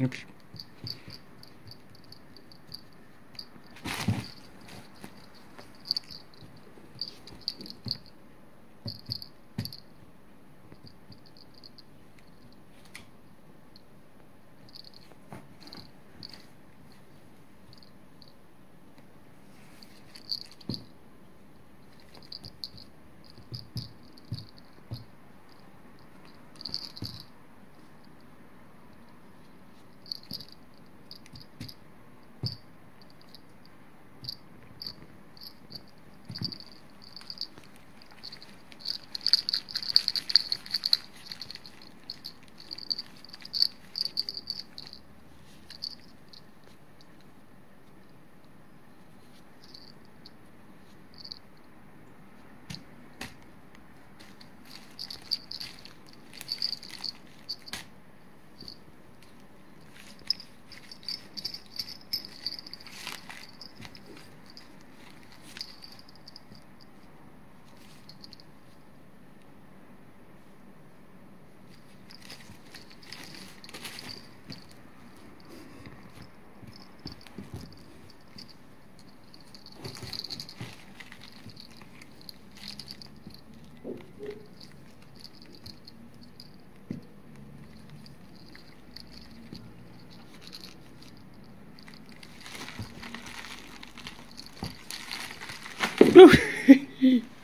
Oops. Look.